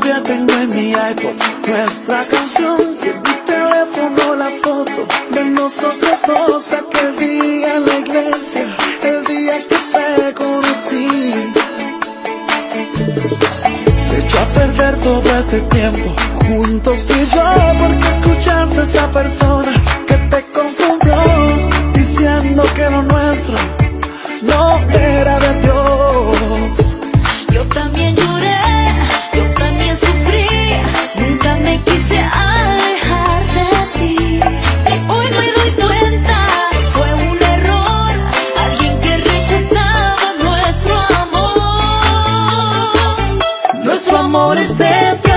todavía tengo en mi iPod nuestra canción mi teléfono la foto de nosotros dos aquel día en la iglesia, el día que te conocí. Se echó a perder todo este tiempo juntos tú y yo porque escuchaste a esa persona amores de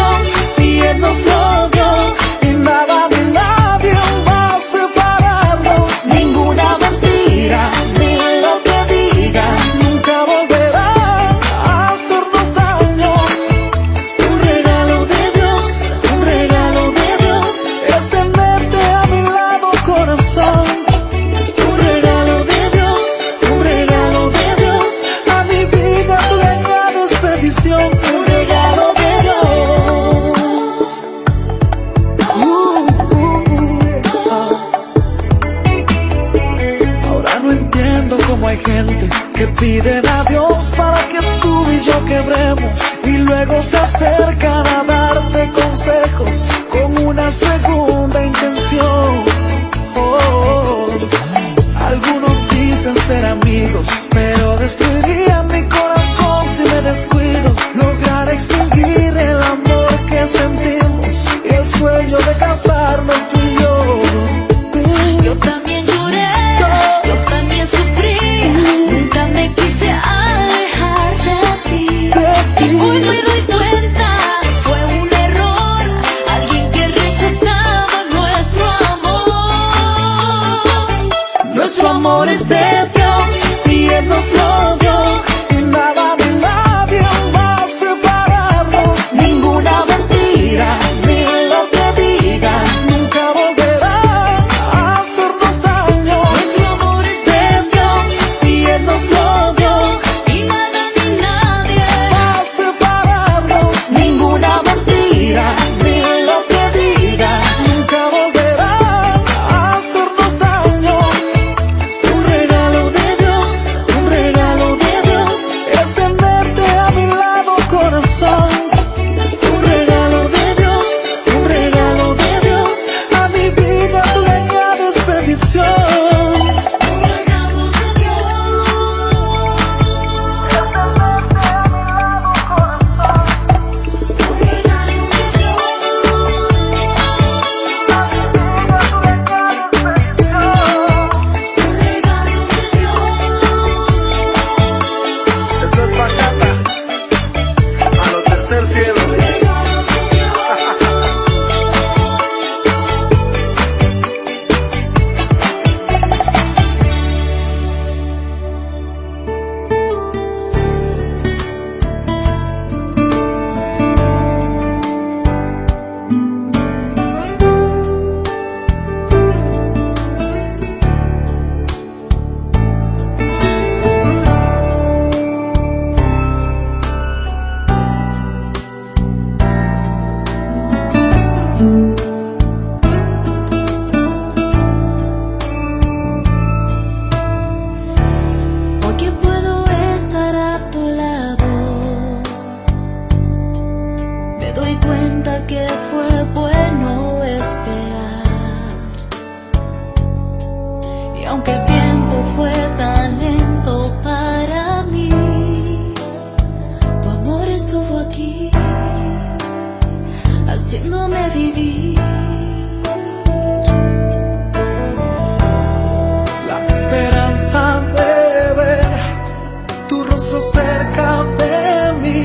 y luego se acercan a darte consejos con una segunda intención. Oh, oh. oh. Algunos dicen ser amigos, pero aunque el tiempo fue tan lento para mí, tu amor estuvo aquí, haciéndome vivir. La esperanza de ver tu rostro cerca de mí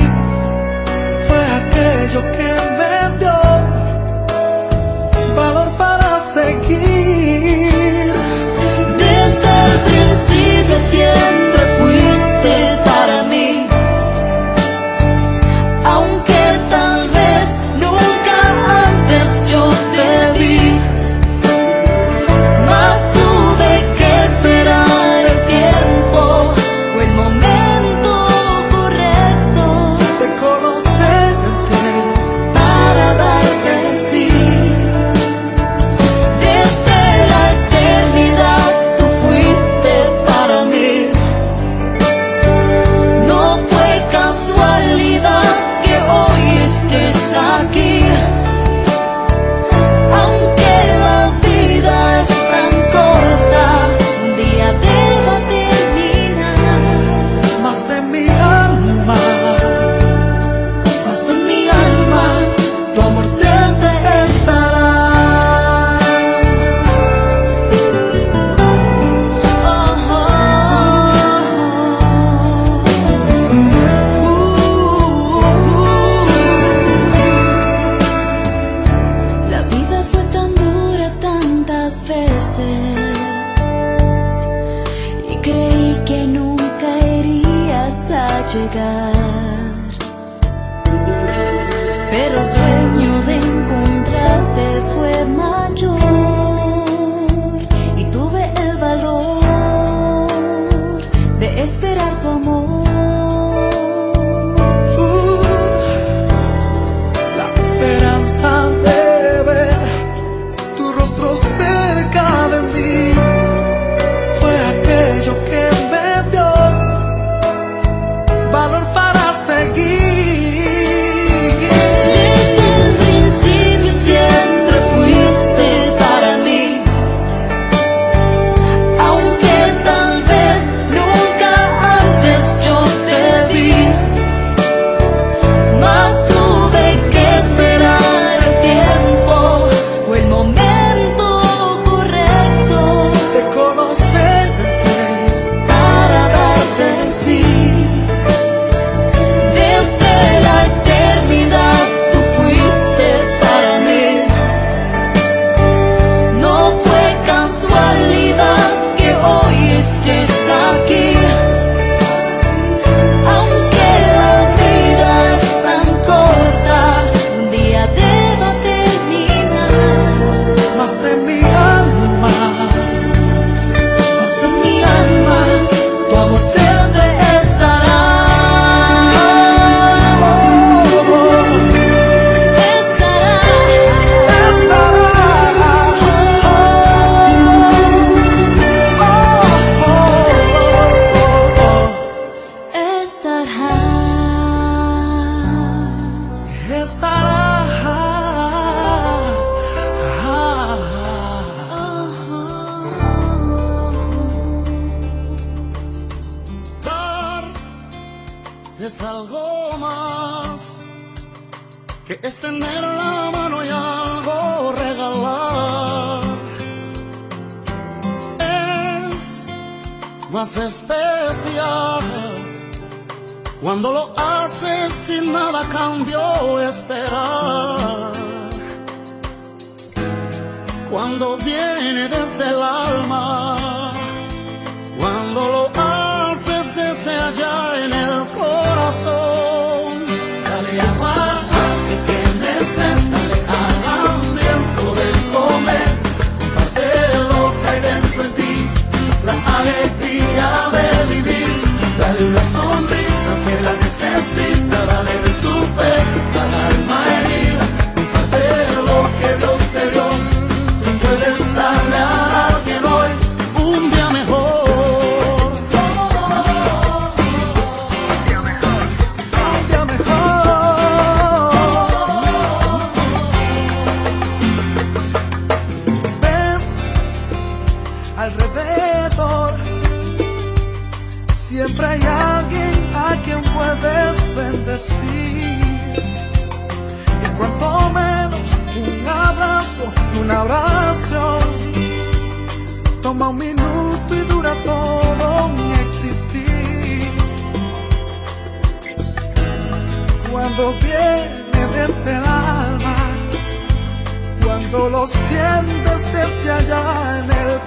fue aquello que precious. pero sueño de es algo más que es tener la mano y algo regalar. Es más especial cuando lo haces sin nada cambio esperar. Cuando viene desde el alma alegría de vivir, dale una sonrisa que la necesita. viene desde el este alma, cuando lo sientes desde allá en el